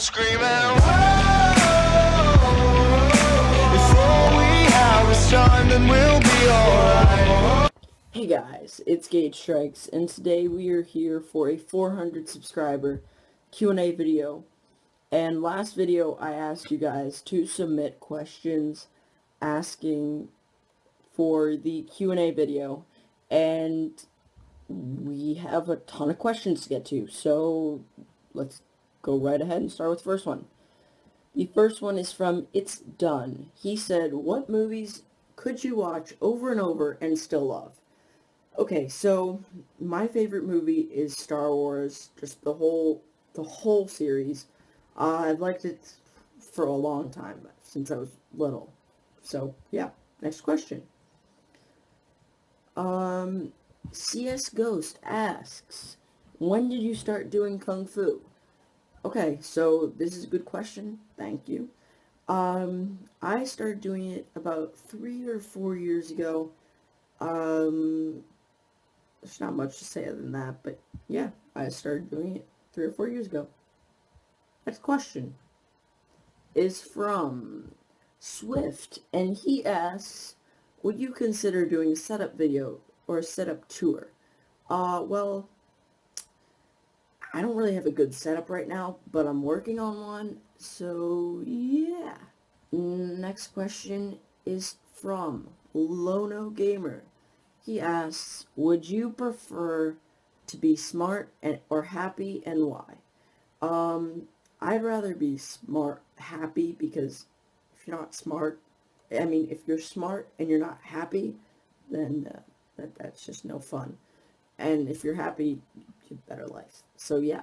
screaming. Hey guys, it's Gage Strikes, and today we are here for a 400 subscriber Q&A video. And last video I asked you guys to submit questions asking for the Q&A video, and we have a ton of questions to get to, so let's go right ahead and start with the first one. The first one is from It's Done. He said, what movies could you watch over and over and still love? Okay, so my favorite movie is Star Wars, just the whole the whole series. Uh, I've liked it for a long time, since I was little. So, yeah, next question. Um, CS Ghost asks, when did you start doing Kung Fu? Okay, so this is a good question. Thank you. Um, I started doing it about three or four years ago. Um, there's not much to say other than that, but yeah, I started doing it three or four years ago. Next question is from Swift, and he asks, would you consider doing a setup video or a setup tour? Uh, well, I don't really have a good setup right now, but I'm working on one, so yeah. Next question is from Lono Gamer. He asks, would you prefer to be smart and or happy and why? Um, I'd rather be smart, happy, because if you're not smart, I mean, if you're smart and you're not happy, then uh, that, that's just no fun. And if you're happy, have better life. So yeah.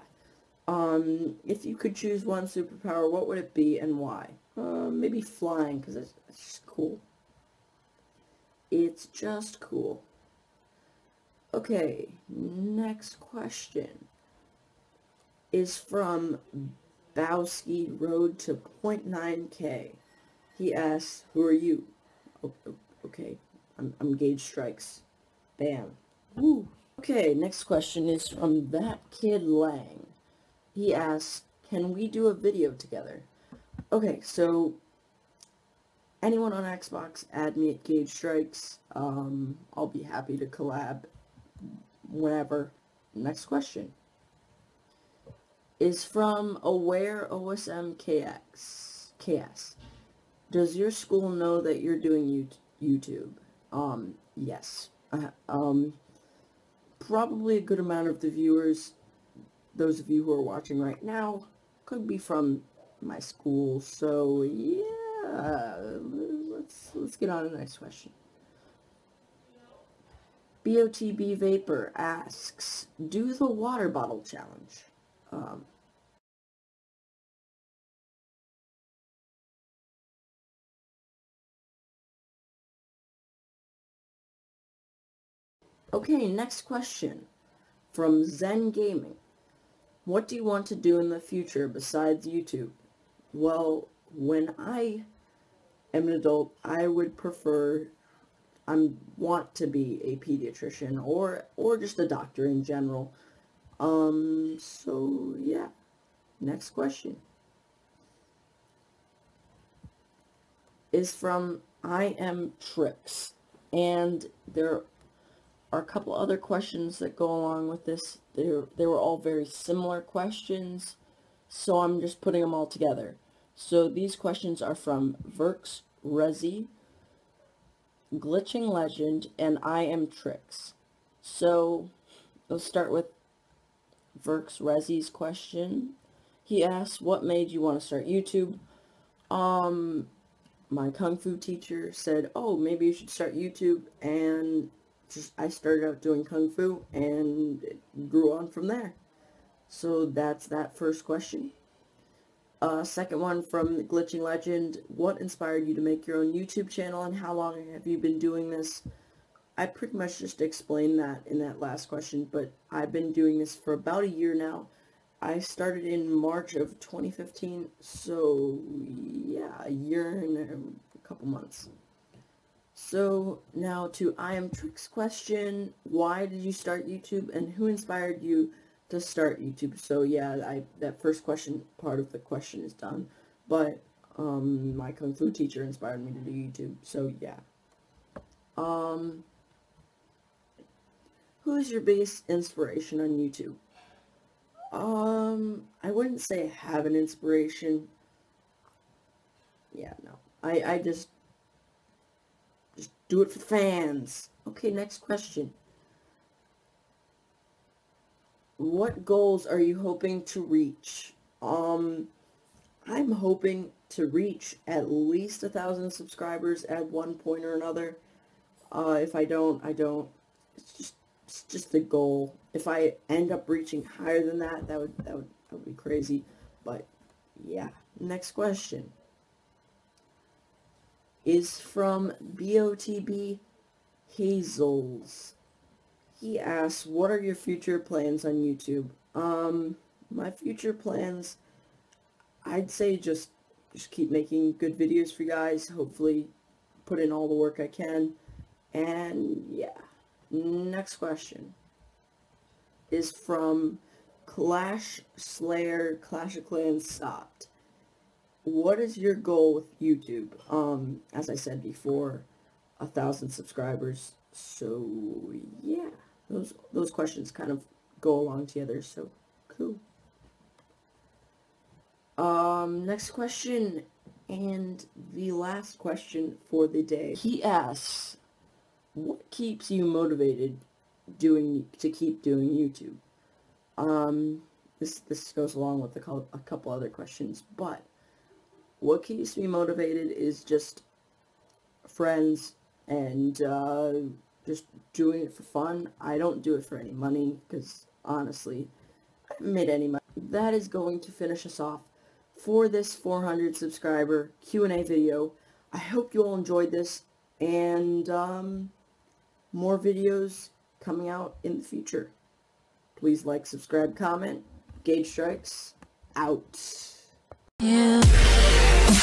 Um, if you could choose one superpower, what would it be and why? Uh, maybe flying, because it's, it's just cool. It's just cool. Okay, next question is from Bowski Road to 0.9k. He asks, who are you? okay, I'm, I'm Gage Strikes. Bam. Woo. Okay, next question is from That Kid Lang. He asks, can we do a video together? Okay, so anyone on Xbox, add me at Gage Strikes. Um, I'll be happy to collab whenever. Next question is from Aware OSM. KS. Does your school know that you're doing YouTube? Um, yes. Uh, um, probably a good amount of the viewers, those of you who are watching right now, could be from my school. So, yeah, let's, let's get on to the next question. BOTB Vapor asks, do the water bottle challenge. Um, Okay, next question from Zen Gaming. What do you want to do in the future besides YouTube? Well, when I am an adult, I would prefer, I want to be a pediatrician or, or just a doctor in general. Um, so yeah, next question is from I am Tricks, and there are a couple other questions that go along with this. They they were all very similar questions, so I'm just putting them all together. So these questions are from Verx Rezi, Glitching Legend, and I Am Tricks. So let's start with Verx Rezi's question. He asks, what made you want to start YouTube? Um, my Kung Fu teacher said, oh, maybe you should start YouTube, and just I started out doing Kung Fu and it grew on from there. So that's that first question. Uh, second one from Glitching Legend. What inspired you to make your own YouTube channel and how long have you been doing this? I pretty much just explained that in that last question, but I've been doing this for about a year now. I started in March of 2015, so yeah, a year and a couple months. So now to I Am Tricks question, why did you start YouTube and who inspired you to start YouTube. So yeah, I that first question part of the question is done. But um, my kung fu teacher inspired me to do YouTube. So yeah. Um, who is your biggest inspiration on YouTube? Um, I wouldn't say have an inspiration. Yeah, no. I, I just do it for fans. Okay, next question. What goals are you hoping to reach? Um, I'm hoping to reach at least a thousand subscribers at one point or another. Uh, if I don't, I don't. It's just it's just the goal. If I end up reaching higher than that, that would that would that would be crazy. But yeah. Next question is from BOTB Hazels. He asks, what are your future plans on YouTube? Um, my future plans, I'd say just just keep making good videos for you guys. Hopefully put in all the work I can. And yeah. Next question is from Clash Slayer Clash of Clans Stopped. What is your goal with YouTube? Um, as I said before, a thousand subscribers. So yeah, those those questions kind of go along together. So cool. Um, next question and the last question for the day. He asks, what keeps you motivated doing to keep doing YouTube? Um, this this goes along with a, a couple other questions, but what keeps me motivated is just friends and uh, just doing it for fun. I don't do it for any money because honestly, I haven't made any money. That is going to finish us off for this 400 subscriber Q&A video. I hope you all enjoyed this and um, more videos coming out in the future. Please like, subscribe, comment. Gage Strikes, out. Yeah.